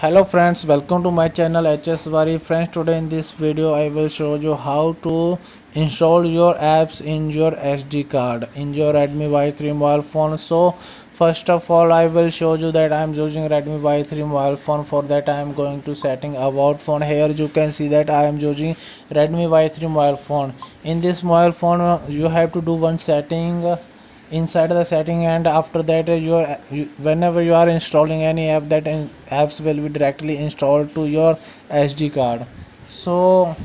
hello friends welcome to my channel HS Bari. friends today in this video i will show you how to install your apps in your sd card in your redmi y3 mobile phone. So first of all i will show you that i am using redmi y3 mobile phone. For that i am going to setting about phone. Here you can see that i am using redmi y3 mobile phone. In this mobile phone you have to do one setting inside the setting and after that uh, you are you, whenever you are installing any app that in, apps will be directly installed to your sd card. So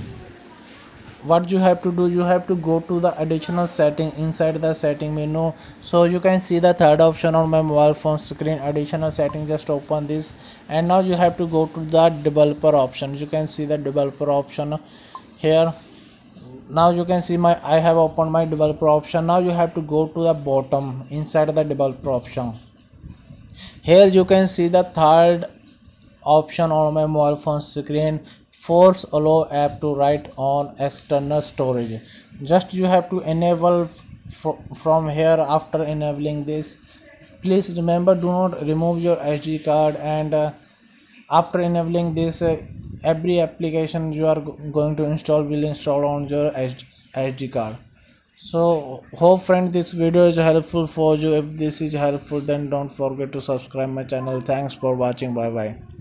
what you have to do you have to go to the additional setting. Inside the setting menu so you can see the third option on my mobile phone screen. Additional setting just open this. And now you have to go to the developer option. You can see the developer option here now you can see my i have opened my developer option. Now you have to go to the bottom inside the developer option. Here you can see the third option on my mobile phone screen. Force allow app to write on external storage. Just you have to enable from here after enabling this. Please remember do not remove your sd card and uh, after enabling this uh, every application you are going to install will install on your SD card. So hope friend this video is helpful for you. If this is helpful then don't forget to subscribe my channel. Thanks for watching. Bye bye